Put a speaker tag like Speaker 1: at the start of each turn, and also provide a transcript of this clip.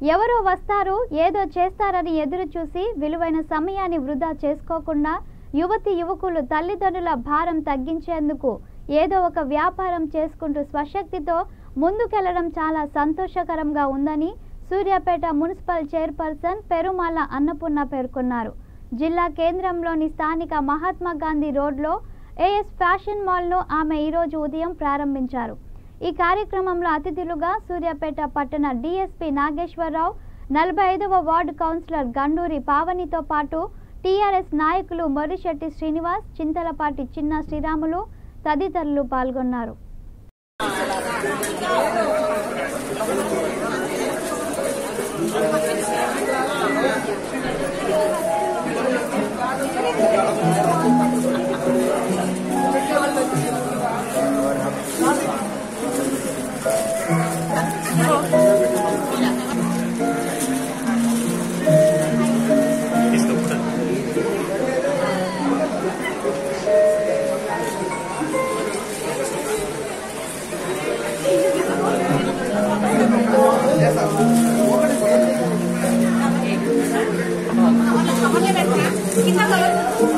Speaker 1: ఎవరో వస్తారు ఏదో చేస్తారని ఎదురు చూసి విలువైన సమయాన్ని వృధా చేసుకోకుండా యువతి యువకులు తల్లిదండ్రుల భారం తగ్గించేందుకు ఏదో ఒక వ్యాపారం చేసుకుంటూ స్వశక్తితో ముందుకెళ్ళడం చాలా సంతోషకరంగా ఉందని సూర్యాపేట మున్సిపల్ చైర్పర్సన్ పెరుమాల అన్నపూర్ణ పేర్కొన్నారు. జిల్లా కేంద్రంలోని స్థానిక మహాత్మా గాంధీ రోడ్లో ఏఎస్ ఫ్యాషన్ మాల్ను ఆమె ఈరోజు ఉదయం ప్రారంభించారు. ఈ కార్యక్రమంలో అతిథులుగా సూర్యాపేట పట్టణ డీఎస్పీ నాగేశ్వరరావు నలభై ఐదవ వార్డు కౌన్సిలర్ గండూరి పావనితో పాటు టీఆర్ఎస్ నాయకులు మొర్రిశెట్టి శ్రీనివాస్ చింతలపాటి చిన్న శ్రీరాములు తదితరులు పాల్గొన్నారు.
Speaker 2: Gracias.